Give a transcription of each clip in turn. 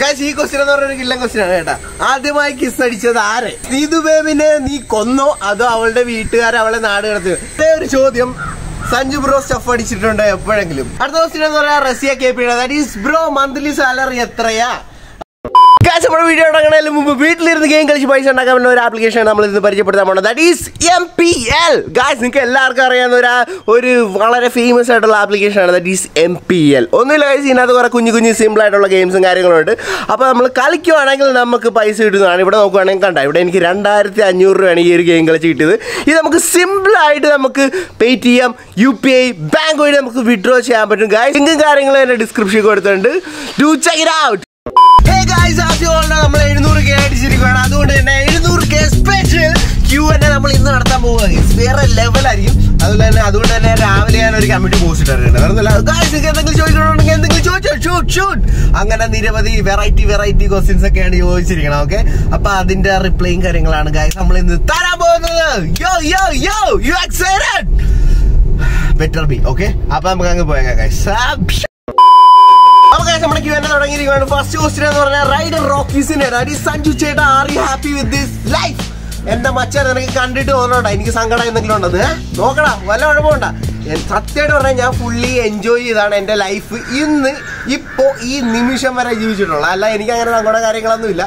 Guys ഈ question എന്ന് പറഞ്ഞ ഒരു കില്ലൻ ക്വസ്റ്റ്യൻ ആണ് കേട്ടാ. ആദ്യമായി കിസ് അടിച്ചത് ആരെ? നീതു ബേബിനെ നീ കൊന്നോ? അതോ അവളുടെ വീട്ടുകാർ അവളെ നാട് കടത്തി ഇതേ ഒരു ചോദ്യം സഞ്ജു ബ്രോ സ്റ്റഫ് അടിച്ചിട്ടുണ്ട് എപ്പോഴെങ്കിലും? അടുത്ത ക്വസ്റ്റ്യൻ എന്ന് പറയാ Rasiya K P bro monthly salary എത്രയാ? നമ്മുടെ വീഡിയോ തുടങ്ങുന്നതിന് മുമ്പ് വീട്ടിലിരുന്ന് ഗെയിം കളിച്ച് പൈസ ഉണ്ടാക്കാൻ പറ്റുന്ന ഒരു ആപ്ലിക്കേഷൻ നമ്മൾ ഇന്ന് പരിചയപ്പെടുത്താൻ പോകുന്നത്. That is M P L guys നിങ്ങൾക്ക് എല്ലാവർക്കും അറിയാവുന്ന ഒരു ഒരു വളരെ ഫേമസ് ആയിട്ടുള്ള ആപ്ലിക്കേഷൻ ആണ്. That is M P L ഒന്നുമില്ല ഗൈസ് ഇതിനകത്ത് കുറെ കുഞ്ഞു കുഞ്ഞു സിമ്പിൾ ആയിട്ടുള്ള ഗെയിംസും കാര്യങ്ങളും ഉണ്ട്. അപ്പോൾ നമ്മൾ കളിക്കുവാണെങ്കിൽ നമുക്ക് പൈസ കിട്ടുന്നതാണ്. ഇവിടെ നോക്കുവാണെങ്കിൽ കണ്ട ഇവിടെ എനിക്ക് രണ്ടായിരത്തി അഞ്ഞൂറ് രൂപയാണ് ഈ ഒരു ഗെയിം കളിച്ച് കിട്ടിയത്. ഇത് നമുക്ക് സിമ്പിൾ ആയിട്ട് നമുക്ക് Paytm U P I bank വഴി നമുക്ക് വിഡ്രോ ചെയ്യാൻ പറ്റും ഗൈസ് ലിങ്കും കാര്യങ്ങളും എന്റെ ഡിസ്ക്രിപ്ഷൻ കൊടുത്തിട്ടുണ്ട്. ടു ചെക്ക് ഇറ്റ് ഔട്ട് നമ്മൾ എഴുന്നൂറ് കെ അടിച്ചിരിക്കുകയാണ്. അതുകൊണ്ട് തന്നെ എഴുന്നൂറ് കെ സ്പെഷ്യൽ നമ്മൾ ഇന്ന് നടത്താൻ വേറെ അതുകൊണ്ട് തന്നെ ഒരു പോസ്റ്റ് എന്തെങ്കിലും എന്തെങ്കിലും അങ്ങനെ നിരവധി വെറൈറ്റി വെറൈറ്റി ക്വസ്റ്റ്യൻസ് ഒക്കെയാണ് ചോദിച്ചിരിക്കണം ഓക്കെ അപ്പൊ അതിന്റെ റിപ്ലൈയും കാര്യങ്ങളാണ് ഗായ്സ് നമ്മൾ ഇന്ന് തരാൻ പോകുന്നത്. യോ യോ യോ യു ബെറ്റർ ബി ഓക്കെ അപ്പൊ നമുക്ക് അങ്ങ് പോയേക്കാം ഗായ്സ് നമ്മുടെ തുടങ്ങിയിരിക്കുകയാണ്. ഫസ്റ്റ് ക്വസ്റ്റ്യൻ എന്ന് പറഞ്ഞാൽ സഞ്ജു ചേട്ടാ are you happy with this life എന്റെ മച്ചാൻ നിനക്ക് കണ്ടിട്ട് തോന്നണ്ട എനിക്ക് സങ്കടം എന്തെങ്കിലും ഉണ്ടത് നോക്കടാ വല്ല കുഴപ്പമുണ്ട സത്യമായിട്ട് പറഞ്ഞാൽ ഞാൻ ഫുള്ളി എൻജോയ് ചെയ്താണ് എന്റെ ലൈഫ് ഇന്ന് ഇപ്പോ ഈ നിമിഷം വരെ ജീവിച്ചിട്ടുള്ളത്. അല്ല എനിക്ക് അങ്ങനെ സങ്കടം കാര്യങ്ങളൊന്നും ഇല്ല.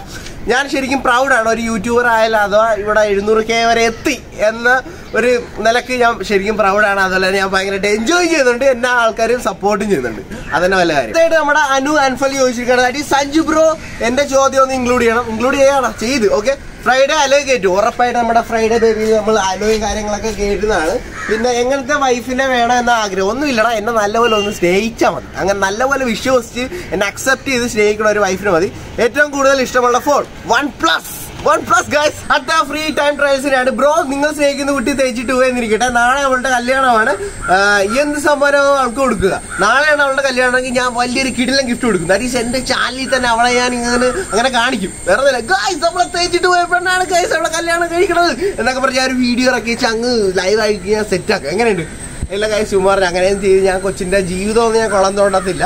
ഞാൻ ശരിക്കും പ്രൗഡാണ് ഒരു യൂട്യൂബർ ആയാലും അഥവാ ഇവിടെ എഴുന്നൂറ് കെ വരെ എത്തി എന്ന ഒരു നിലയ്ക്ക് ഞാൻ ശരിക്കും പ്രൗഡാണ് അതുപോലെ ഞാൻ ഭയങ്കരമായിട്ട് എൻജോയ് ചെയ്യുന്നുണ്ട്. എല്ലാ ആൾക്കാരും സപ്പോർട്ടും ചെയ്യുന്നുണ്ട്. അതന്നെ വല്ല കാര്യം. അടുത്തായിട്ട് നമ്മുടെ അനു അൻഫൽ ചോദിച്ചിരിക്കുകയാണ്. അടി സഞ്ജു ബ്രോ എന്റെ ചോദ്യം ഒന്ന് ഇൻക്ലൂഡ് ചെയ്യണം. ഇൻക്ലൂഡ് ചെയ്യണം. ചെയ്ത്. ഓക്കെ ഫ്രൈഡേ അലോയ് കയറ്റും ഉറപ്പായിട്ട് നമ്മുടെ ഫ്രൈഡേ ബേബി നമ്മൾ അലോയ് കാര്യങ്ങളൊക്കെ കേട്ടുന്നതാണ് പിന്നെ എങ്ങനത്തെ വൈഫിനെ വേണം എന്ന ആഗ്രഹം ഒന്നും ഇല്ലടാ എന്നെ നല്ലപോലെ ഒന്ന് സ്നേഹിച്ചാൽ മതി. അങ്ങനെ നല്ലപോലെ വിശ്വസിച്ച് എന്നെ അക്സെപ്റ്റ് ചെയ്ത് സ്നേഹിക്കുന്ന ഒരു വൈഫിന് മതി. ഏറ്റവും കൂടുതൽ ഇഷ്ടമുള്ള phone OnePlus OnePlus guys അടുത്ത ഫ്രീ ടൈം ട്രയൽസിനാണ് ബ്രോ നിങ്ങൾ സ്നേഹിക്കുന്ന കുട്ടി തേച്ചിട്ട് പോയെന്നിരിക്കട്ടെ നാളെ അവളുടെ കല്യാണമാണ്. എന്ത് സമ്മാനവും അവൾക്ക് കൊടുക്കുക. നാളെയാണ് അവളുടെ കല്യാണമെങ്കിൽ ഞാൻ വലിയൊരു കിടിലം ഗിഫ്റ്റ് കൊടുക്കും. ദാറ്റ് ഈസ് എന്റെ ചാനലിൽ തന്നെ അവളെ ഞാൻ ഇങ്ങനെ അങ്ങനെ കാണിക്കും. വേറെ തന്നെ ഗൈസ് നമ്മളെ തേച്ചിട്ട് പോയ പെണ്ണാണ് ഗൈസ് അവളെ കല്യാണം കഴിക്കണത്. എന്നൊക്കെ പറഞ്ഞ് ഞാൻ ഒരു വീഡിയോ ഇറക്കി വെച്ച് അങ്ങ് ലൈവ് ആക്കി ഞാൻ സെറ്റ് ആക്കുക. എങ്ങനെയുണ്ട്? ഇല്ല ഗൈസ് സുമാറിന് അങ്ങനെയും ചെയ്ത് ഞാൻ കൊച്ചിന്റെ ജീവിതമൊന്നും ഞാൻ കുളം തോണ്ടത്തില്ല.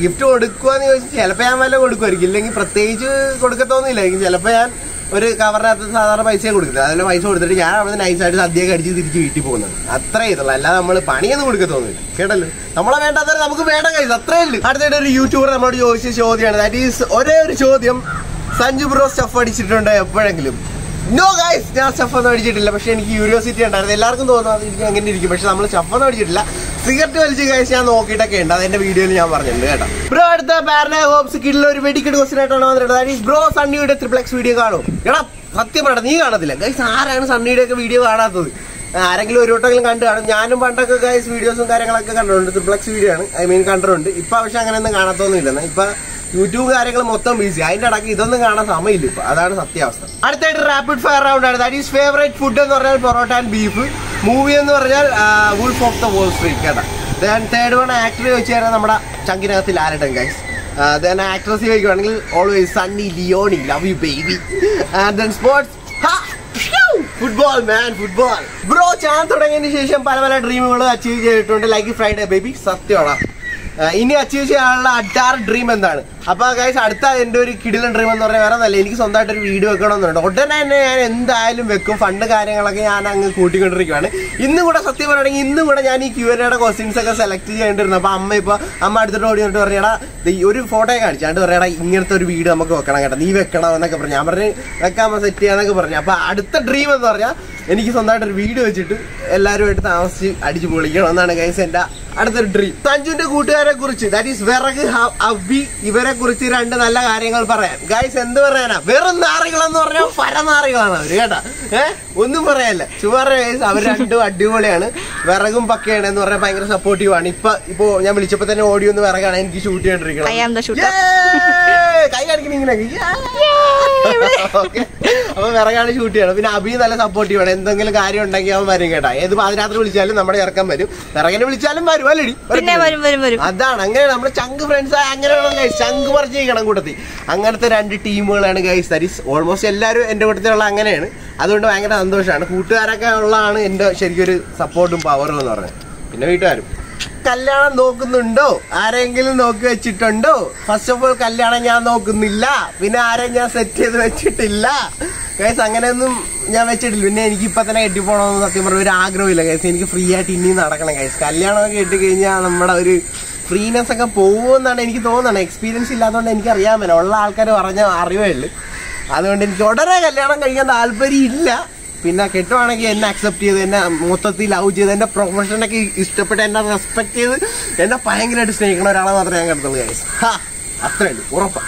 ഗിഫ്റ്റ് കൊടുക്കുക എന്ന് ചോദിച്ചാൽ ചിലപ്പോൾ ഞാൻ വല്ല കൊടുക്കുമായിരിക്കും ഇല്ലെങ്കിൽ പ്രത്യേകിച്ച് കൊടുക്കത്തോന്നില്ല ചിലപ്പോൾ ഞാൻ ഒരു കവറിനകത്ത് സാധാരണ പൈസ കൊടുക്കില്ല അതിന് പൈസ കൊടുത്തിട്ട് ഞാൻ അവിടെ നൈസായിട്ട് സദ്യയൊക്കെ അടിച്ച് തിരിച്ച് വീട്ടിൽ പോകുന്നത്. അത്രേ ഇതുള്ളൂ. അല്ലാതെ നമ്മൾ പണിയൊന്നും കൊടുക്കത്തൊന്നുമില്ല. കേട്ടല്ലോ? നമ്മളെ വേണ്ടാത്തവരെ നമുക്ക് വേണ്ട കൈസ് അത്രേ ഉള്ളൂ. അടുത്തായിട്ട് ഒരു യൂട്യൂബർ നമ്മളോട് ചോദിച്ച ചോദ്യമാണ്. ദാറ്റ് ഈസ് ഒരേ ഒരു ചോദ്യം. സഞ്ജു ബ്രോ സ്റ്റഫ് അടിച്ചിട്ടുണ്ട് എപ്പോഴെങ്കിലും? നോ ഗൈസ് ഞാൻ സ്റ്റഫ് ഒന്നും അടിച്ചിട്ടില്ല. പക്ഷെ എനിക്ക് ക്യൂരിയോസിറ്റി ഉണ്ടായിരുന്നു. എല്ലാവർക്കും തോന്നുന്നത് എനിക്ക് അങ്ങനെ ഇരിക്കും. പക്ഷെ നമ്മൾ സ്റ്റഫ് ഒന്നും അടിച്ചിട്ടില്ല. സിഗരറ്റ് വലിച്ച് ഗൈസ് ഞാൻ നോക്കിയിട്ടൊക്കെ ഉണ്ട്. അത് എന്റെ വീഡിയോയിൽ ഞാൻ പറഞ്ഞിട്ടുണ്ട് കേട്ടോ. ബ്രോ അടുത്ത പാരനെ ഹോപ്സ് കിഡിൽ ഒരു വെടിക്കെട്ട് ക്വസ്റ്റൻ ആയിട്ടാണ് വന്നിട്ടുള്ളത്. ബ്രോ സണ്ണിയുടെ ത്രിപ്ലക്സ് വീഡിയോ കാണും. എടാ സത്യം പറയണം നീ കാണത്തില്ല. ഗൈസ് ആരാണ് സണ്ണിയുടെ ഒക്കെ വീഡിയോ കാണാത്തത്? ആരെങ്കിലും ഒരു വട്ടെങ്കിലും കണ്ടു കാണും. ഞാനും പണ്ടൊക്കെ ഗൈസ് വീഡിയോസും കാര്യങ്ങളൊക്കെ കണ്ടിട്ടുണ്ട്. ട്രിപ്ലക്സ് വീഡിയോ ആണ്. ഐ മീൻ കണ്ടിട്ടുണ്ട്. ഇപ്പൊ പക്ഷെ അങ്ങനെയൊന്നും കാണത്തൊന്നുമില്ല ഇപ്പൊ യൂട്യൂബ് കാര്യങ്ങൾ മൊത്തം ബിസി അതിന്റെ ഇടയ്ക്ക് ഇതൊന്നും കാണാൻ സമയമില്ല ഇപ്പൊ. അതാണ് സത്യാവസ്ഥ. അടുത്തായിട്ട് റാപ്പിഡ് ഫയർ റൗണ്ട് ആണ്. ദാറ്റ് ഈസ് ഫേവറേറ്റ് ഫുഡ് എന്ന് പറഞ്ഞാൽ പൊറോട്ട ആൻഡ് ബീഫ് മൂവി എന്ന് പറഞ്ഞാൽ Wolf of the Wall Street കേട്ടാ. ദൻ തേർഡ് വൺ ആക്ടർ ചോദിച്ചു നമ്മുടെ ചങ്കിനകത്ത് Lalettan guys then actress ചോദിക്കുവാണെങ്കിൽ always Sunny Leone love you baby and then sports football man football bro ചാൻ തുടങ്ങിയതിന് ശേഷം പല പല ഡ്രീമുകൾ അച്ചീവ് ചെയ്തിട്ടുണ്ട്. ലൈക്ക് ഫ്രൈഡേ ബേബി സത്യമാണ്? ഇനി അച്ചീവ് ചെയ്യാനുള്ള അഡാർ ഡ്രീം എന്താണ്? അപ്പൊ ഗൈസ് അടുത്ത എന്റെ ഒരു കിടിലൻ ഡ്രീം എന്ന് പറഞ്ഞാൽ വേറെ നല്ല എനിക്ക് സ്വന്തമായിട്ട് ഒരു വീഡിയോ വെക്കണമെന്നുണ്ട് ഉടനെ തന്നെ ഞാൻ എന്തായാലും വെക്കും. ഫണ്ട് കാര്യങ്ങളൊക്കെ ഞാൻ അങ്ങ് കൂട്ടിക്കൊണ്ടിരിക്കുകയാണ് ഇന്നും കൂടെ സത്യം പറയുകയാണെങ്കിൽ ഇന്നും കൂടെ ഞാൻ ഈ ക്യൂ എയുടെ ക്വസ്റ്റ്യൻസ് ഒക്കെ സെലക്ട് ചെയ്യേണ്ടിരുന്നു അപ്പൊ അമ്മ ഇപ്പൊ അമ്മ അടുത്തിട്ട് ഓടി വന്നിട്ട് പറയടാ ഒരു ഫോട്ടോ കാണിച്ചാണ്ട് പറയടാ ഇങ്ങനത്തെ ഒരു വീഡിയോ നമുക്ക് വെക്കണം കേട്ടോ. നീ വെക്കണം? എന്നൊക്കെ പറഞ്ഞു. ഞാൻ പറഞ്ഞു വെക്കാൻ സെറ്റ് ചെയ്യാന്നൊക്കെ പറഞ്ഞു. അപ്പൊ അടുത്ത ഡ്രീം എന്ന് പറഞ്ഞാൽ എനിക്ക് സ്വന്തമായിട്ട് ഒരു വീഡിയോ വെച്ചിട്ട് എല്ലാവരുമായിട്ട് താമസിച്ച് അടിച്ചു പൊളിക്കണം എന്നാണ് ഗൈസ് എന്റെ അടുത്തൊരു ഡ്രീം സഞ്ജുന്റെ കൂട്ടുകാരെ കുറിച്ച് ദാറ്റ് ഈസ് വിറക് അവി ഇവരെ കുറിച്ച് രണ്ട് നല്ല കാര്യങ്ങൾ പറയാൻ. ഗൈസ് എന്ത് പറയാനാ? വെറും നാറികളെന്ന് പറഞ്ഞാൽ പരനാറികളാണ് അവർ കേട്ടാ? ഏഹ് ഒന്നും പറയാല്ല ചുവറ ഗൈസ് അവർ രണ്ടും അടിപൊളിയാണ്. വിറകും പക്കയാണ് എന്ന് പറഞ്ഞാൽ ഭയങ്കര സപ്പോർട്ടീവ് ആണ്. ഇപ്പൊ ഇപ്പൊ ഞാൻ വിളിച്ചപ്പോ തന്നെ ഓഡിയോ ഒന്ന് വിറകാണ് എനിക്ക് ഷൂട്ട്. ചെയ്തോണ്ടിരിക്കണം കൈ കാണിക്കണ അപ്പൊ വിറകാണ് ഷൂട്ട് ചെയ്യണം. പിന്നെ അഭി നല്ല സപ്പോർട്ട് ചെയ്യണം എന്തെങ്കിലും കാര്യം ഉണ്ടെങ്കിൽ അവൻ വരും കേട്ടാ. ഏത് പാതിരാത്രി വിളിച്ചാലും നമ്മുടെ ഇറക്കം വരും. വിറകിനെ വിളിച്ചാലും വരും അല്ലടി. അതാണ്. അങ്ങനെ നമ്മുടെ ചങ്ക് ഫ്രണ്ട്സ് അങ്ങനെ വേണം ഗൈസ് ചങ്ക് പറിച്ച് ചെയ്യണം കൂട്ടത്തിൽ. അങ്ങനത്തെ രണ്ട് ടീമുകളാണ് ഗൈസ് ദരീസ് ഓൾമോസ്റ്റ് എല്ലാവരും എന്റെ കൂട്ടത്തിലുള്ള അങ്ങനെയാണ്. അതുകൊണ്ട് ഭയങ്കര സന്തോഷമാണ്. കൂട്ടുകാരൊക്കെ ഉള്ളതാണ് എന്റെ ശരിക്കും ഒരു സപ്പോർട്ടും പവറും എന്ന് പറഞ്ഞത്. പിന്നെ വീട്ടുകാരും. കല്യാണം നോക്കുന്നുണ്ടോ? ആരെങ്കിലും നോക്കി വെച്ചിട്ടുണ്ടോ? ഫസ്റ്റ് ഓഫ് ഓൾ കല്യാണം ഞാൻ നോക്കുന്നില്ല. പിന്നെ ആരെയും ഞാൻ സെറ്റ് ചെയ്ത് വെച്ചിട്ടില്ല. കേസ് അങ്ങനെയൊന്നും ഞാൻ വെച്ചിട്ടില്ല. പിന്നെ എനിക്ക് ഇപ്പൊ തന്നെ കെട്ടിപ്പോണമെന്ന് സത്യം പറഞ്ഞ ഒരു ആഗ്രഹമില്ല കേസ് എനിക്ക് ഫ്രീ ആയിട്ട് ഇനിയും നടക്കണം കേസ് കല്യാണമൊക്കെ കെട്ടി കഴിഞ്ഞാൽ നമ്മുടെ ഒരു ഫ്രീനെസ് ഒക്കെ പോകുമെന്നാണ് എനിക്ക് തോന്നുന്നത്. എക്സ്പീരിയൻസ് ഇല്ലാത്തതുകൊണ്ട് എനിക്ക് അറിയാൻ പറ്റില്ല. ഉള്ള ആൾക്കാർ പറഞ്ഞ അറിവേ ഉള്ളൂ. അതുകൊണ്ട് എനിക്ക് ഉടനെ കല്യാണം കഴിക്കാൻ താല്പര്യം ഇല്ല പിന്നെ കെട്ടുവാണെങ്കിൽ എന്നെ അക്സെപ്റ്റ് ചെയ്ത് എന്നെ മൊത്തത്തിൽ ലവ് ചെയ്ത് എന്റെ പ്രൊഫഷനൊക്കെ ഇഷ്ടപ്പെട്ട് എന്നെ റെസ്പെക്ട് ചെയ്ത് എന്നെ ഭയങ്കരമായിട്ട് സ്നേഹിക്കുന്ന ഒരാളെ മാത്രമേ ഞാൻ കരുതുള്ളൂ ഗൈസ് അത്രേ ഉള്ളൂ ഉറപ്പാ.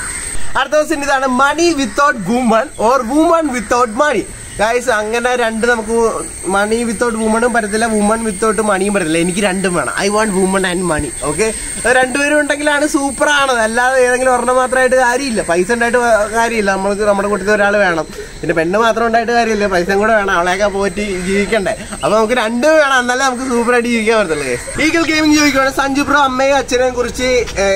അടുത്ത ദിവസം ഇതാണ് money without woman or woman without money guys അങ്ങനെ രണ്ട് നമുക്ക് മണി വിത്തൗട്ട് വുമണും പറ്റത്തില്ല. വുമൺ വിത്തൗട്ട് മണിയും പറ്റത്തില്ല. എനിക്ക് രണ്ടും വേണം. I want woman and money okay രണ്ടുപേരും ഉണ്ടെങ്കിലാണ് സൂപ്പർ ആണത്. അല്ലാതെ ഏതെങ്കിലും ഒരെണ്ണം മാത്രമായിട്ട് കാര്യമില്ല. പൈസ ഉണ്ടായിട്ട് കാര്യമില്ല. നമ്മൾക്ക് നമ്മുടെ കൂട്ടത്തിൽ ഒരാൾ വേണം. പിന്നെ പെണ്ണ് മാത്രം ഉണ്ടായിട്ട് കാര്യമില്ല. പൈസയും കൂടെ വേണം. അവളെയൊക്കെ പോറ്റി ജീവിക്കണ്ടേ. അപ്പൊ നമുക്ക് രണ്ടും വേണം. എന്നാലേ നമുക്ക് സൂപ്പർ ആയിട്ട് ജീവിക്കാൻ പറ്റത്തുള്ളൂ ഈഗിൾ ഗെയിമിംഗ് ചോദിക്കുവാണ് സഞ്ജു ബ്രോ അമ്മയും അച്ഛനെയും കുറിച്ച്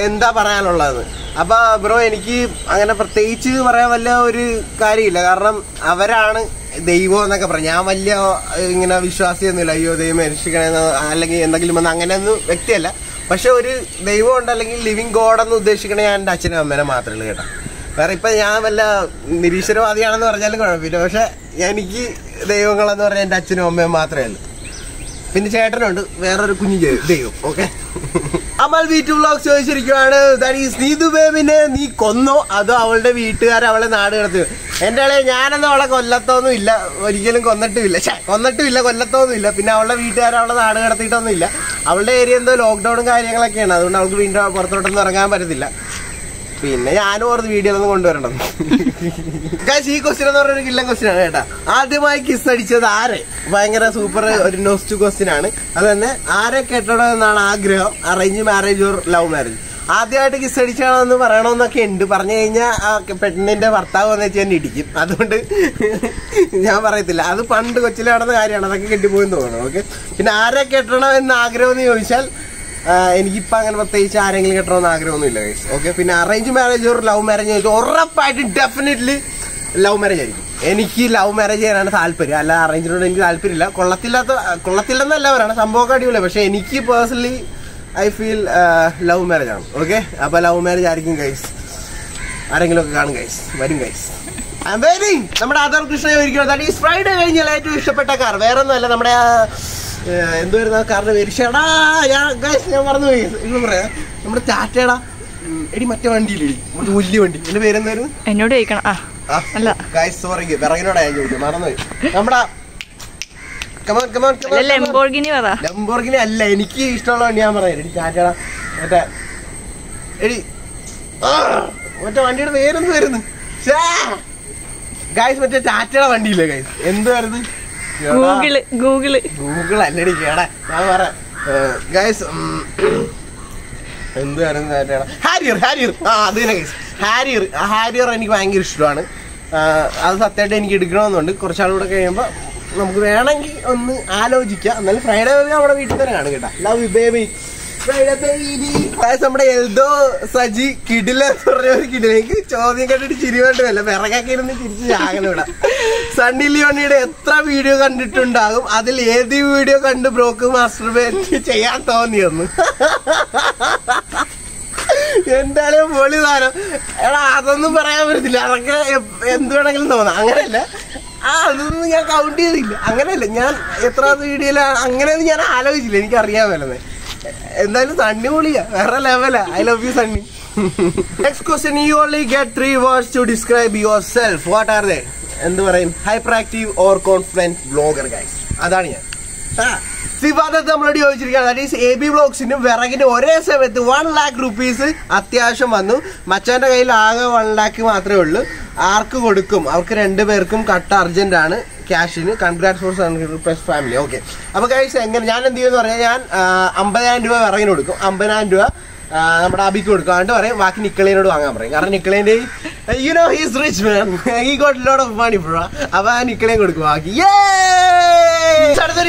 എന്താ പറയാനുള്ളത്? അപ്പൊ ബ്രോ എനിക്ക് അങ്ങനെ പ്രത്യേകിച്ച് പറയാൻ വല്ല ഒരു കാര്യമില്ല. കാരണം അവരാണ് ദൈവം എന്നൊക്കെ പറയാം. ഞാൻ വലിയ ഇങ്ങനെ വിശ്വാസിയൊന്നുമില്ല. അയ്യോ ദൈവം രക്ഷിക്കണമെന്ന് അല്ലെങ്കിൽ എന്തെങ്കിലും വന്ന് അങ്ങനെയൊന്നും വ്യക്തിയല്ല. പക്ഷെ ഒരു ദൈവം ഉണ്ട് അല്ലെങ്കിൽ ലിവിങ് ഗോഡ് എന്ന് ഉദ്ദേശിക്കണേ ഞാൻ എന്റെ അച്ഛനും അമ്മേനെ മാത്രമേ ഉള്ളൂ കേട്ടോ. വേറെ ഇപ്പം ഞാൻ വല്ല നിരീശ്വരവാദിയാണെന്ന് പറഞ്ഞാലും കുഴപ്പമില്ല. പക്ഷെ എനിക്ക് ദൈവങ്ങളെന്ന് പറഞ്ഞാൽ എന്റെ അച്ഛനും അമ്മയും മാത്രമേ ഉള്ളൂ. പിന്നെ ചേട്ടനുണ്ട് വേറൊരു കുഞ്ഞു ദൈവം ഓക്കെ അമൽ വീട്ടു വ്ലോഗ് ചോദിച്ചിരിക്കുവാണ് ദാറ്റ് ബേബിനെ നീ കൊന്നോ? അതോ അവളുടെ വീട്ടുകാർ അവളെ നാട് കിടത്തി എന്റെ ആളെ ഞാനൊന്നും അവളെ കൊല്ലത്തൊന്നും ഇല്ല ഒരിക്കലും കൊന്നിട്ടുമില്ല. കൊന്നിട്ടുമില്ല കൊല്ലത്തൊന്നും ഇല്ല. പിന്നെ അവളുടെ വീട്ടുകാർ അവളെ നാട് കിടത്തിയിട്ടൊന്നും ഇല്ല. അവളുടെ ഏരിയ എന്തോ ലോക്ക്ഡൌണും കാര്യങ്ങളൊക്കെയാണ്. അതുകൊണ്ട് അവൾക്ക് വീണ്ടും പുറത്തോട്ടൊന്നും ഇറങ്ങാൻ പറ്റത്തില്ല. പിന്നെ ഞാനും ഓർത്ത് വീഡിയോയിലൊന്നും കൊണ്ടുവരണം. ഈ ക്വസ്റ്റ്യൻ എന്ന് പറഞ്ഞ കില്ലൻ ക്വസ്റ്റ്യൻ ആണ് കേട്ടാ. ആദ്യമായി കിസ് അടിച്ചത് ആരെ? ഭയങ്കര സൂപ്പർ ഒരു നോസ്റ്റ് ക്വസ്റ്റ്യൻ ആണ്. അത് തന്നെ ആരെ കെട്ടണമെന്നാണ് ആഗ്രഹം. Arrange marriage or love marriage ആദ്യമായിട്ട് കിസ് അടിച്ചാണെന്ന് പറയണമെന്നൊക്കെ ഉണ്ട്. പറഞ്ഞു കഴിഞ്ഞാൽ പെണ്ണിന്റെ ഭർത്താവ് വന്ന് വെച്ചാൽ ഇടിക്കും. അതുകൊണ്ട് ഞാൻ പറയത്തില്ല. അത് പണ്ട് കൊച്ചിലാണെന്ന കാര്യമാണ്. അതൊക്കെ കെട്ടിപ്പോയെന്ന് തോന്നുന്നു. ഓക്കെ പിന്നെ ആരെ കെട്ടണം എന്ന് ആഗ്രഹം എന്ന് ചോദിച്ചാൽ ആഹ് എനിക്കിപ്പോ അങ്ങനെ പ്രത്യേകിച്ച് ആരെങ്കിലും കെട്ടണമെന്ന് ആഗ്രഹമൊന്നുമില്ല ഗൈസ് ഓക്കെ പിന്നെ അറേഞ്ച് മാരേജ് ഒരു ലവ് മാരേജ് ചോദിച്ചാൽ ഉറപ്പായിട്ടും ഡെഫിനറ്റ്ലി ലവ് മാരേജ് ആയിരിക്കും. എനിക്ക് ലവ് മാരേജ് ചെയ്യാനാണ് താല്പര്യം. അല്ല അറേഞ്ചിനോട് എനിക്ക് താല്പര്യമില്ല. കൊള്ളത്തില്ലാത്ത കൊള്ളത്തില്ലെന്നല്ല അവരാണ് സംഭവമൊക്കെ അടിപൊളി പക്ഷേ എനിക്ക് personally I feel love marriage ആണ്. ഓക്കെ അപ്പോൾ ലവ് മാരേജ് ആയിരിക്കും ഗൈസ് ആരെങ്കിലും ഒക്കെ കാണും ഗൈസ് വരും ഗൈസ് വെയിറ്റിംഗ് നമ്മുടെ ആധാർ കൃഷ്ണ ചോദിക്കുന്നത് ഫ്രൈഡേ കഴിഞ്ഞാൽ ഏറ്റവും ഇഷ്ടപ്പെട്ട കാർ വേറെ ഒന്നുമല്ല നമ്മുടെ എന്തുവായിരുന്നു ആ കാറിന്റെ പേര്? ഷെടാ ഞാൻ ഞാൻ മറന്നുപോയി. നിങ്ങൾ പറയാം. നമ്മുടെ ടാറ്റയുടെ എടി മറ്റേ വണ്ടിയില്ലേ? മറ്റേ വലിയ വണ്ടി. എന്റെ പേരെന്തായിരുന്നു? എന്നോട് ചോദിക്കണം. ആ അല്ല. ഗൈസ് സോറി വിറകിനോടാ ഞാൻ ചോദിച്ചത്. മറന്നുപോയി. നമ്മുടെ ലംബോർഗിനി അല്ല എനിക്ക് ഇഷ്ടമുള്ള വണ്ടി ഞാൻ പറയാം. എടി ടാറ്റയുടെ മറ്റേ എടി മറ്റേ വണ്ടിയുടെ പേരെന്ത് വരുന്നു? ഗൈസ് മറ്റേ ടാറ്റയുടെ വണ്ടിയില്ലേ ഗൈസ് എന്തുവായിരുന്നു? Google Google. ഗൂഗിൾ അല്ലടി കേടാ ഞാൻ പറ ഗൈസ് എന്തുവായിരുന്നു ടാറ്റയുടെ ഹാരിയർ ഹാരിയർ. ആ അത് തന്നെ ഗൈസ് ഹാരിയർ ആ ഹാരിയർ എനിക്ക് ഭയങ്കര ഇഷ്ടമാണ്. അത് സത്യമായിട്ട് എനിക്ക് എടുക്കണമെന്നുണ്ട്. കുറച്ചാളുകൂടെ കഴിയുമ്പോൾ നമുക്ക് വേണമെങ്കിൽ ഒന്ന് ആലോചിക്കാം. എന്നാലും ഫ്രൈഡേ നമ്മുടെ വീട്ടിൽ തന്നെ കാണും കേട്ടോ. ലവ് യു ബേബി നമ്മുടെ എൽദോ സജി കിടില പറഞ്ഞ ഒരു കിടിലേക്ക് ചോദ്യം കണ്ടിട്ട് ചിരി വേണ്ടതല്ല വിറകൊക്കെ ഇരുന്ന് ഇവിടെ. സണ്ണി ലിയോണിയുടെ എത്ര വീഡിയോ കണ്ടിട്ടുണ്ടാകും? അതിൽ ഏത് വീഡിയോ കണ്ട് ബ്രോക്ക് മാസ്റ്റർ ചെയ്യാൻ തോന്നിയെന്ന്? എന്തായാലും പൊളി സാധനം. എടാ അതൊന്നും പറയാൻ പറ്റത്തില്ല. അതൊക്കെ എന്ത് വേണമെങ്കിലും തോന്നാം. അങ്ങനെയല്ല. ആ അതൊന്നും ഞാൻ കൗണ്ട് ചെയ്തില്ല. അങ്ങനെയല്ല. ഞാൻ എത്ര വീഡിയോയിലാണ് അങ്ങനെയൊന്നും ഞാൻ ആലോചിച്ചില്ല. എനിക്ക് അറിയാൻ മേലെന്ന്. എന്തായാലും സണ്ണി പൊളിയാ. വേറെ ലെവലാ I love you Sunny. Next question you only get three words to describe yourself what are they എന്ത് പറയും? Hyperactive or confidence blogger guys അതാണ് ഞാൻ. സിഫാദത്ത് നമ്മളോട് ചോദിച്ചിരിക്കുകയാണ്. ദാറ്റ് ഈസ് എ ബി ബ്ലോഗ്സിനും വിറകിന് ഒരേ സമയത്ത് വൺ ലാക്ക് റുപ്പീസ് അത്യാവശ്യം വന്നു. മച്ചാന്റെ കയ്യിൽ ആകെ വൺ ലാക്ക് മാത്രമേ ഉള്ളൂ. ആർക്ക് കൊടുക്കും? അവർക്ക് രണ്ടുപേർക്കും കട്ട അർജന്റ് ആണ് ക്യാഷിന്. Congrat four hundred plus family okay അപ്പൊ കഴിച്ച് എങ്ങനെ ഞാൻ എന്ത് ചെയ്യുമെന്ന് പറഞ്ഞാൽ ഞാൻ അമ്പതിനായിരം രൂപ വിറകിന് കൊടുക്കും. അമ്പതിനായിരം രൂപ നമ്മുടെ അബിക്ക് കൊടുക്കും. അതുകൊണ്ട് പറയും ബാക്കി നിക്കളേനോട് വാങ്ങാൻ പറയും. കാരണം നിക്കളേന്റെ you know he's rich man he got lot of money bro അപ്പൊ ആ നിക്കളേം കൊടുക്കും ബാക്കി.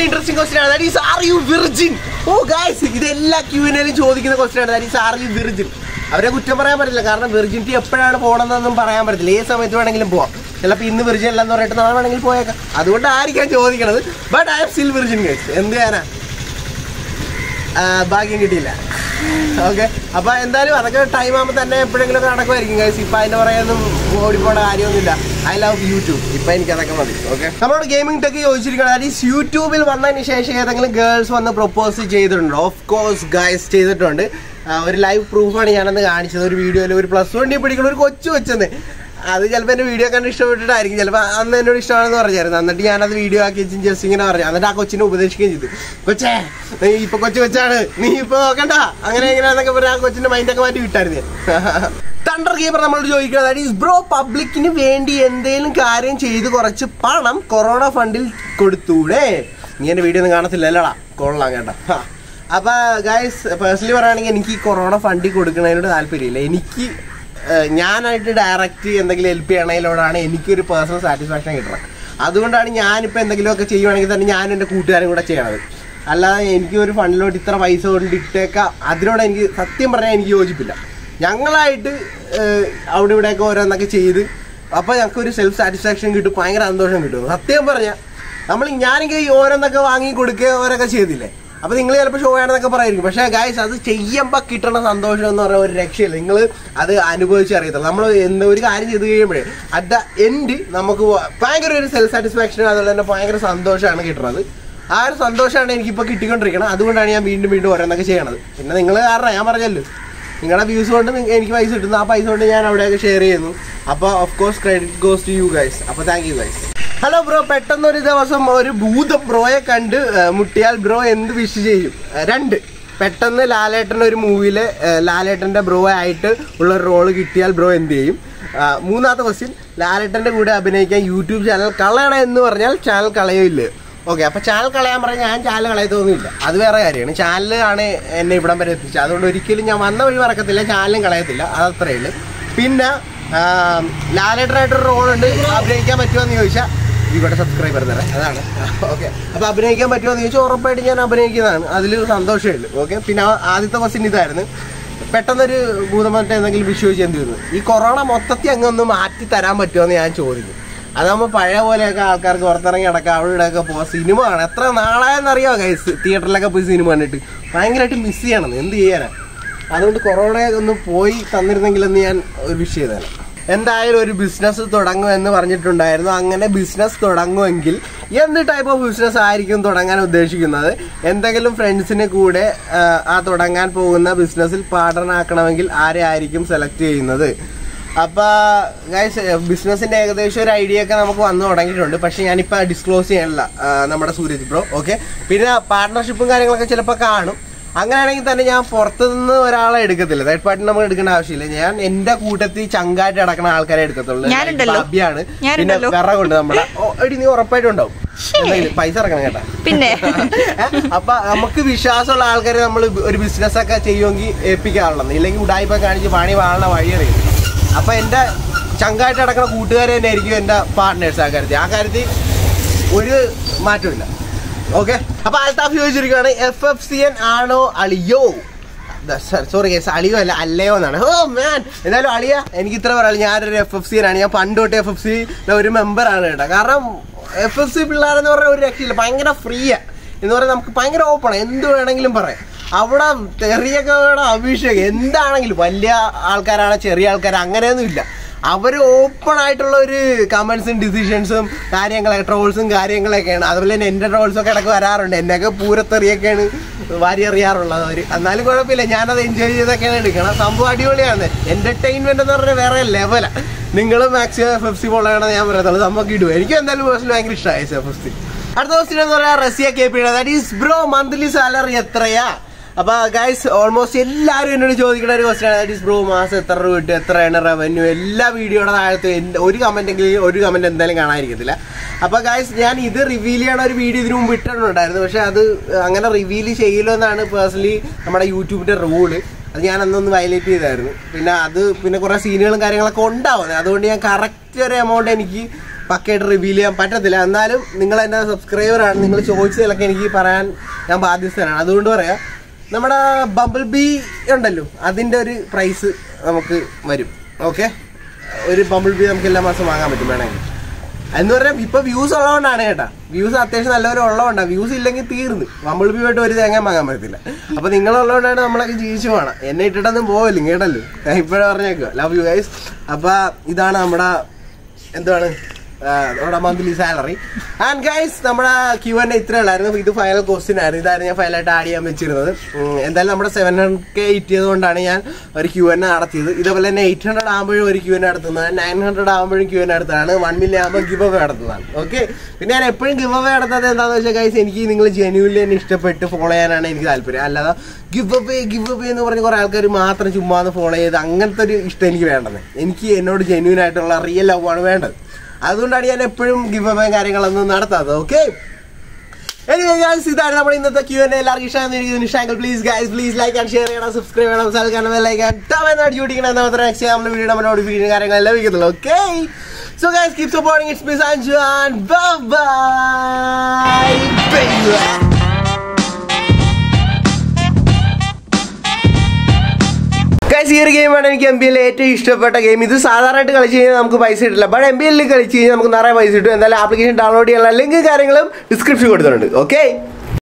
ഇൻട്രസ്റ്റിംഗ് ക്വസ്റ്റ്യൻ ആണ്. Are you virgin oh guys ഇത് എല്ലാ ക്യൂവിനും ചോദിക്കുന്ന ക്വസ്റ്റ്യൻ ആണ്. ആർ യു വിർജിൻ അവരെ കുറ്റം പറയാൻ പറ്റില്ല. കാരണം വെർജിനിറ്റി എപ്പോഴാണ് പോകണമെന്നൊന്നും പറയാൻ പറ്റില്ല ഏത് സമയത്ത് വേണമെങ്കിലും പോവാം. ചിലപ്പോൾ ഇന്ന് വിർജിൻ അല്ലെന്ന് പറഞ്ഞിട്ട് നാളെ വേണമെങ്കിൽ പോയേക്കാം. അതുകൊണ്ടായിരിക്കാം ചോദിക്കണത്. But I'm still virgin guys എന്ത് ചെയ്യാനാ? ഭാഗ്യം കിട്ടിയില്ല. ഓക്കെ അപ്പോൾ എന്തായാലും അതൊക്കെ ടൈം ആകുമ്പോൾ തന്നെ എപ്പോഴെങ്കിലും ഒക്കെ നടക്കുമായിരിക്കും ഗൈസ് ഇപ്പം അതിന്റെ പറയാനൊന്നും ഓടിപ്പോണ്ട കാര്യമൊന്നുമില്ല. ഐ ലവ് യൂട്യൂബ് ഇപ്പം എനിക്ക് അതൊക്കെ മതി. ഓക്കെ നമ്മളോട് ഗെയിമിംഗ് ടെക്ക് ചോദിച്ചിരിക്കണം അതായത് യൂട്യൂബിൽ വന്നതിന് ശേഷം ഏതെങ്കിലും ഗേൾസ് വന്ന് പ്രൊപ്പോസ് ചെയ്തിട്ടുണ്ടോ? ഓഫ് കോഴ്സ് ഗൈസ് ചെയ്തിട്ടുണ്ട്. ഒരു ലൈവ് പ്രൂഫാണ് ഞാനന്ന് കാണിച്ചത്. ഒരു വീഡിയോയിൽ ഒരു പ്ലസ് വണ്ടി പിടിക്കുന്ന ഒരു കൊച്ചു വെച്ചെന്ന് അത് ചിലപ്പോൾ എന്റെ വീഡിയോ കണ്ട് ഇഷ്ടപ്പെട്ടിട്ടായിരിക്കും. ചിലപ്പോൾ അന്ന് എന്നോട് ഇഷ്ടമാണെന്ന് പറഞ്ഞായിരുന്നു. എന്നിട്ട് ഞാനത് വീഡിയോ ആക്കി വെച്ചും ജസ്റ്റ് ഇങ്ങനെ പറഞ്ഞു. എന്നിട്ട് ആ കൊച്ചിനെ ഉപദേശിക്കുകയും ചെയ്തു. കൊച്ചേ നീ ഇപ്പൊ കൊച്ചു കൊച്ചാണ്. നീ ഇപ്പൊ നോക്കണ്ട. അങ്ങനെ എങ്ങനെയാന്നൊക്കെ പറഞ്ഞ ആ കൊച്ചിന്റെ മൈൻഡൊക്കെ മാറ്റി വിട്ടായിരുന്നു. തണ്ടർ കീപ്പർ നമ്മൾ ചോദിക്കുന്നത് ദാറ്റ് ഈസ് ബ്രോ പബ്ലിക്കിന് വേണ്ടി എന്തെങ്കിലും കാര്യം ചെയ്ത് കുറച്ച് പണം കൊറോണ ഫണ്ടിൽ കൊടുത്തൂടെ? നീ എന്റെ വീഡിയോ ഒന്നും കാണത്തില്ലല്ലോടാ കൊള്ളാം കേട്ടോ. അപ്പോൾ അപ്പൊ ഗായ്സ് പേഴ്സണലി പറയുകയാണെങ്കിൽ എനിക്ക് ഈ കൊറോണ ഫണ്ടി കൊടുക്കുന്നതിനോട് താല്പര്യമില്ല. എനിക്ക് ഞാനായിട്ട് ഡയറക്റ്റ് എന്തെങ്കിലും ഹെൽപ്പ് ചെയ്യണതിലോടാണ് എനിക്കൊരു പേഴ്സണൽ സാറ്റിസ്ഫാക്ഷൻ കിട്ടുന്നത് അതുകൊണ്ടാണ് ഞാനിപ്പോൾ എന്തെങ്കിലുമൊക്കെ ചെയ്യുവാണെങ്കിൽ തന്നെ ഞാൻ എന്റെ കൂട്ടുകാരും കൂടെ ചെയ്യണത്. അല്ലാതെ എനിക്ക് ഒരു ഫണ്ടിലോട്ട് ഇത്ര പൈസ കൊണ്ട് ഇട്ടേക്കാം അതിനോട് എനിക്ക് സത്യം പറഞ്ഞാൽ എനിക്ക് യോജിപ്പില്ല. ഞങ്ങളായിട്ട് അവിടെ ഇവിടെയൊക്കെ ഓരോന്നൊക്കെ ചെയ്ത് അപ്പോൾ ഞങ്ങൾക്ക് ഒരു സെൽഫ് സാറ്റിസ്ഫാക്ഷൻ കിട്ടും ഭയങ്കര സന്തോഷം കിട്ടും. സത്യം പറഞ്ഞാൽ നമ്മൾ ഞാനെങ്കിൽ ഈ ഓരോന്നൊക്കെ വാങ്ങി കൊടുക്കുക ഓരോക്കെ ചെയ്തില്ലേ? അപ്പൊ നിങ്ങൾ ചിലപ്പോൾ ഷോ ആണെന്നൊക്കെ പറയായിരിക്കും പക്ഷേ ഗായ്സ് അത് ചെയ്യുമ്പോൾ കിട്ടണ സന്തോഷം എന്ന് പറയുന്ന ഒരു രക്ഷയില്ല. നിങ്ങൾ അത് അനുഭവിച്ച് അറിയത്തില്ല. നമ്മൾ എന്ത് ഒരു കാര്യം ചെയ്ത് കഴിയുമ്പോഴേ അറ്റ് ദ എൻഡ് നമുക്ക് ഭയങ്കര ഒരു സെൽഫ് സാറ്റിസ്ഫാക്ഷനും അതുപോലെ തന്നെ ഭയങ്കര സന്തോഷമാണ് കിട്ടുന്നത് ആ ഒരു സന്തോഷമാണ് എനിക്കിപ്പോൾ കിട്ടിക്കൊണ്ടിരിക്കുന്നത് അതുകൊണ്ടാണ് ഞാൻ വീണ്ടും വീണ്ടും ഓരോന്നൊക്കെ ചെയ്യണത്. പിന്നെ നിങ്ങൾ കാരണം ഞാൻ പറഞ്ഞല്ലോ. നിങ്ങളുടെ വ്യൂസ് കൊണ്ട് എനിക്ക് പൈസ കിട്ടുന്നു. ആ പൈസ കൊണ്ട് ഞാൻ അവിടെയൊക്കെ ഷെയർ ചെയ്യുന്നു. അപ്പോൾ of course credit goes to you guys അപ്പോൾ thank you guys hello bro പെട്ടെന്ന് ഒരു ദിവസം ഒരു ഭൂതം ബ്രോയെ കണ്ട് മുട്ടിയാൽ ബ്രോ എന്ത് വിഷ് ചെയ്യും? രണ്ട്. പെട്ടെന്ന് ലാലേട്ടൻ ഒരു മൂവിയിൽ ലാലേട്ടന്റെ ബ്രോ ആയിട്ട് ഉള്ള റോൾ കിട്ടിയാൽ ബ്രോ എന്ത് ചെയ്യും? മൂന്നാമത്തെ ക്വസ്റ്റ്യൻ ലാലേട്ടന്റെ കൂടെ അഭിനയിക്കാൻ യൂട്യൂബ് ചാനൽ കളയണം എന്ന് പറഞ്ഞാൽ ചാനൽ കളയില്ല ഓക്കെ അപ്പൊ ചാനൽ കളയാൻ പറഞ്ഞാൽ ഞാൻ ചാനൽ കളയത്തൊന്നുമില്ല. അത് വേറെ കാര്യമാണ്. ചാനലാണ് എന്നെ ഇവിടം വരെ എത്തിച്ചത്. അതുകൊണ്ട് ഒരിക്കലും ഞാൻ വന്ന വഴി മറക്കത്തില്ല. ചാനലും കളയത്തില്ല. അതത്രയുള്ളൂ പിന്നെ ലാലേട്ടനായിട്ടൊരു റോളുണ്ട് അഭിനയിക്കാൻ പറ്റുമോ എന്ന് ചോദിച്ചാൽ ഇവിടെ സബ്സ്ക്രൈബർ തരാം അതാണ്. ഓക്കെ അപ്പൊ അഭിനയിക്കാൻ പറ്റുമോ എന്ന് ചോദിച്ചാൽ ഉറപ്പായിട്ട് ഞാൻ അഭിനയിക്കുന്നതാണ്. അതിൽ സന്തോഷമേ ഉള്ളൂ ഓക്കെ പിന്നെ ആദ്യത്തെ ക്വസ്റ്റ്യൻ ഇതായിരുന്നു. പെട്ടെന്നൊരു ഭൂതമായിട്ട് എന്തെങ്കിലും വിശ്വസിച്ച് എന്ത് ചെയ്യുന്നു ഈ കൊറോണ മൊത്തത്തിൽ അങ്ങ് ഒന്ന് മാറ്റി തരാൻ പറ്റുമോ എന്ന് ഞാൻ ചോദിക്കും അതാകുമ്പോൾ പഴയ പോലെയൊക്കെ ആൾക്കാർക്ക് പുറത്തിറങ്ങി നടക്കാം. അവിടെ ഒക്കെ പോകാം സിനിമ ആണ് എത്ര നാളായെന്നറിയോ ഗൈസ് തിയേറ്ററിലൊക്കെ പോയി സിനിമ കണ്ടിട്ട്. ഭയങ്കരമായിട്ട് മിസ് ചെയ്യണം. എന്ത് ചെയ്യാനാ? അതുകൊണ്ട് കൊറോണ ഒന്ന് പോയി തന്നിരുന്നെങ്കിലെന്ന് ഞാൻ ഒരു വിഷ് ചെയ്തതാണ്. എന്തായാലും ഒരു ബിസിനസ് തുടങ്ങും എന്ന് പറഞ്ഞിട്ടുണ്ടായിരുന്നു. അങ്ങനെ ബിസിനസ് തുടങ്ങുമെങ്കിൽ എന്ത് ടൈപ്പ് ഓഫ് ബിസിനസ് ആയിരിക്കും തുടങ്ങാൻ ഉദ്ദേശിക്കുന്നത്? എന്തെങ്കിലും ഫ്രണ്ട്സിന് കൂടെ ആ, തുടങ്ങാൻ പോകുന്ന ബിസിനസ്സിൽ പാർട്ണറാക്കണമെങ്കിൽ ആരെ ആയിരിക്കും സെലക്ട് ചെയ്യുന്നത്? അപ്പൊ ഗൈസ് ബിസിനസിന്റെ ഏകദേശം ഒരു ഐഡിയ ഒക്കെ നമുക്ക് വന്നു തുടങ്ങിയിട്ടുണ്ട്. പക്ഷെ ഞാനിപ്പോ ഡിസ്ക്ലോസ് ചെയ്യണില്ല നമ്മുടെ സൂരജ് ബ്രോ ഓക്കെ പിന്നെ പാർട്ണർഷിപ്പും കാര്യങ്ങളൊക്കെ ചിലപ്പോൾ കാണും. അങ്ങനെയാണെങ്കിൽ തന്നെ ഞാൻ പുറത്തുനിന്ന് ഒരാളെ എടുക്കത്തില്ല. തേർഡ് പാർട്ടി നമ്മൾ എടുക്കേണ്ട ആവശ്യമില്ല. ഞാൻ എന്റെ കൂട്ടത്തിൽ ചങ്കായിട്ട് നടക്കുന്ന ആൾക്കാരെ എടുക്കത്തുള്ളൂ. അഭിയാണ് പിന്നെ വേറെ വിറകുണ്ട് നമ്മുടെ എടി നീ ഉറപ്പായിട്ടുണ്ടാവും പൈസ ഇറക്കണം കേട്ടാ. പിന്നെ? അപ്പൊ നമുക്ക് വിശ്വാസമുള്ള ആൾക്കാരെ നമ്മൾ ഒരു ബിസിനസ് ഒക്കെ ചെയ്യുമെങ്കിൽ ഏൽപ്പിക്കാറുള്ളത് ഇല്ലെങ്കിൽ ഉടായ്പ കാണിച്ച് പണി വാളണ വഴി അറിയും അപ്പൊ എന്റെ ചങ്കായിട്ട് നടക്കുന്ന കൂട്ടുകാരെ തന്നെ ആയിരിക്കും എന്റെ പാർട്ട്നേഴ്സ് ആ കാര്യത്തിൽ. ആ കാര്യത്തിൽ ഒരു മാറ്റമില്ല ഓക്കെ അപ്പൊ അൽത്താഫ് ചോദിച്ചിരിക്കുകയാണ് എഫ് എഫ് സി എൻ ആണോ അളിയോ? സോറി കേസ് അളിയോ അല്ല അല്ലയോ എന്നാണ്. ഓ മാൻ എന്തായാലും അളിയ എനിക്ക് ഇത്ര പറയാം ഞാനൊരു എഫ് എഫ് സി ആണ്. ഞാൻ പണ്ട് തൊട്ട് എഫ് എഫ് സി ഒരു മെമ്പർ ആണ് കേട്ടോ. കാരണം എഫ് എഫ് സി പിള്ളേരെന്ന് പറഞ്ഞാൽ ഒരു രക്ഷയില്ല. ഭയങ്കര ഫ്രീയാ എന്ന് പറഞ്ഞാൽ നമുക്ക് ഭയങ്കര ഓപ്പൺ എന്ത് വേണമെങ്കിലും പറയാം. അവിടെ തെറിയൊക്കെ അഭിഷേകം. എന്താണെങ്കിലും വലിയ ആൾക്കാരാണ് ചെറിയ ആൾക്കാർ അങ്ങനെയൊന്നും ഇല്ല. അവർ ഓപ്പൺ ആയിട്ടുള്ള ഒരു കമന്റ്സും ഡിസിഷൻസും കാര്യങ്ങളൊക്കെ ട്രോൾസും കാര്യങ്ങളൊക്കെയാണ്. അതുപോലെ തന്നെ എന്റെ ട്രോൾസൊക്കെ ഇടയ്ക്ക് വരാറുണ്ട്. എന്നെയൊക്കെ പൂരത്തെറിയൊക്കെയാണ് വാരി അറിയാറുള്ളത് അവർ എന്നാലും കുഴപ്പമില്ല ഞാനത് എൻജോയ് ചെയ്തൊക്കെയാണ് എടുക്കണം സംഭവം അടിപൊളിയാണ്. എന്റർടൈൻമെന്റ് എന്ന് പറഞ്ഞാൽ വേറെ ലെവലാണ് നിങ്ങൾ maximum F F C follow ഞാൻ പറയുന്നത് നമുക്ക് ഇടും എനിക്ക് എന്തായാലും പേഴ്സണൽ ഭയങ്കര ഇഷ്ടമായി എഫ് എഫ് സി അടുത്ത ക്വസ്റ്റ്യൻ എന്ന് പറയാ Rasiya K P that is bro monthly salary എത്രയാ? അപ്പൊ ഗൈസ് ഓൾമോസ്റ്റ് എല്ലാവരും എന്നോട് ചോദിക്കുന്ന ഒരു ക്വസ്റ്റ്യൻ ഈസ് ബ്രോ മാസം എത്ര രൂപ കിട്ടും? എത്രയാണ് റവന്യൂ എല്ലാ വീഡിയോയുടെ താഴത്ത് ഒരു കമന്റ് എങ്കിലും ഒരു കമന്റ് എന്തായാലും കാണാതിരിക്കത്തില്ല. അപ്പൊ ഗൈസ് ഞാൻ ഇത് റിവീൽ ചെയ്യണ ഒരു വീഡിയോ ഇതിനു മുമ്പ് ഇട്ടിട്ടുണ്ടായിരുന്നു. പക്ഷെ അത് അങ്ങനെ റിവീൽ ചെയ്യില്ല എന്നാണ് പേഴ്സണലി നമ്മുടെ യൂട്യൂബിന്റെ റൂൾ അത് ഞാൻ അന്നൊന്ന് വയലേറ്റ് ചെയ്തായിരുന്നു. പിന്നെ അത് പിന്നെ കുറെ സീനുകളും കാര്യങ്ങളൊക്കെ ഉണ്ടാവുന്നത്. അതുകൊണ്ട് ഞാൻ കറക്റ്റ് ഒരു എമൗണ്ട് എനിക്ക് പക്കയായിട്ട് റിവീൽ ചെയ്യാൻ പറ്റത്തില്ല. എന്നാലും നിങ്ങൾ എന്റെ സബ്സ്ക്രൈബറാണ് നിങ്ങൾ ചോദിച്ചതിലൊക്കെ എനിക്ക് പറയാൻ ഞാൻ ബാധ്യസ്ഥനാണ്. അതുകൊണ്ട് പറയാം നമ്മുടെ ബബിൾ ബി ഉണ്ടല്ലോ അതിന്റെ ഒരു പ്രൈസ് നമുക്ക് വരും. ഓക്കെ ഒരു ബബിൾ ബി നമുക്ക് എല്ലാ മാസം വാങ്ങാൻ പറ്റും വേണമെങ്കിൽ. എന്ന് പറഞ്ഞാൽ ഇപ്പൊ വ്യൂസ് ഉള്ളതുകൊണ്ടാണ് കേട്ടാ. വ്യൂസ് അത്യാവശ്യം നല്ലവരും ഉള്ളതുകൊണ്ടാണ് വ്യൂസ് ഇല്ലെങ്കിൽ തീർന്ന്. ബി പോയിട്ട് ഒരു തേങ്ങ വാങ്ങാൻ പറ്റത്തില്ല. അപ്പൊ നിങ്ങളുള്ളതുകൊണ്ടാണ് നമ്മളൊക്കെ ജീവിച്ചു പോകണം എന്നെ ഇട്ടിട്ടൊന്നും പോവില്ല കേട്ടല്ലോ. ഞാൻ പറഞ്ഞേക്കുക ലവ് യു ഗൈസ് അപ്പൊ ഇതാണ് നമ്മുടെ എന്താണ് നമ്മുടെ മന്ത്ലി സാലറി ആൻഡ് ഗൈസ് നമ്മുടെ ക്യൂ എൻ ഇത്ര ഉള്ളായിരുന്നു ഇത് ഫൈനൽ ക്വസ്റ്റ്യൻ ആയിരുന്നു. ഇതായിരുന്നു ഞാൻ ഫൈനലായിട്ട് ആഡ് ചെയ്യാൻ വെച്ചിരുന്നത്. എന്തായാലും നമ്മുടെ സെവൻ ഹൺഡ്രഡ് കെ എത്തിയത് കൊണ്ടാണ് ഞാൻ ഒരു ക്യൂ എൻ നടത്തിയത്. ഇതേപോലെ തന്നെ എയ്റ്റ് ഹൺഡ്രഡ് ആകുമ്പോഴും ഒരു ക്യൂ എൻ നടത്തുന്നത് നയൻ ഹൺഡ്രഡ് ആകുമ്പോഴും ക്യൂ എൻ നടത്തുന്നതാണ്. വൺ മില്യൺ ആകുമ്പോൾ ഗിവ് അവേ നടത്തുന്നതാണ്. ഓക്കെ പിന്നെ ഞാൻ എപ്പോഴും ഗിവ് അവേ നടത്തുന്നത് എന്താണെന്ന് വെച്ചാൽ ഗൈസ് എനിക്ക് നിങ്ങൾ ജെന്യൂലി തന്നെ ഇഷ്ടപ്പെട്ട് ഫോളോ ചെയ്യാനാണ് എനിക്ക് താല്പര്യം. അല്ലാതെ ഗിവ് അവേ ഗിവ് അവേ എന്ന് പറഞ്ഞ് കുറേ ആൾക്കാർ മാത്രം ചുമ്മാന്ന് ഫോളോ ചെയ്ത് അങ്ങനത്തെ ഒരു ഇഷ്ടം എനിക്ക് വേണ്ടത് എനിക്ക് എന്നോട് ജെന്യൂൻ ആയിട്ടുള്ള റിയൽ ലവ് ആണ് വേണ്ടത്. അതുകൊണ്ടാണ് ഞാൻ എപ്പോഴും ഗിവ് അവേ കാര്യങ്ങളൊന്നും നടത്താത്തത് ഓക്കെ ഇതാണ് നമ്മുടെ ഇന്നത്തെ ക്യൂ എൻ എല്ലാവർക്കും ഇഷ്ടമായിരിക്കും ഇഷ്ടമെങ്കിൽ please guys please like and share ചെയ്യണം. സബ്സ്ക്രൈബ് ചെയ്യണം. സൽക്കാരണം ലൈക്ക് അടിച്ചു പിടിക്കണം എന്നാൽ മാത്രമേ നെക്സ്റ്റ് നമ്മുടെ വീഡിയോ നമ്മുടെ നോട്ടിഫിക്കേഷൻ കാര്യങ്ങൾ ലഭിക്കത്തുള്ളൂ okay so guys keep supporting it's miss and bye bye guys ഈ ഒരു ഗെയിമാണ് എനിക്ക് എം ബി എല്ലിൽ ഏറ്റവും ഇഷ്ടപ്പെട്ട ഗെയിം ഇത് സാധാരണയായിട്ട് കളിച്ച് കഴിഞ്ഞാൽ നമുക്ക് പൈസ കിട്ടില്ല. ബട്ട് എം ബി എല്ലിൽ കളിച്ച് കഴിഞ്ഞാൽ നമുക്ക് നിറയെ പൈസ കിട്ടും. എന്തായാലും ആപ്ലിക്കേഷൻ ഡൗൺലോഡ് ചെയ്യാനുള്ള ലിങ്ക് കാര്യങ്ങളും ഡിസ്ക്രിപ്ഷൻ കൊടുത്തിട്ടുണ്ട്. ഓക്കെ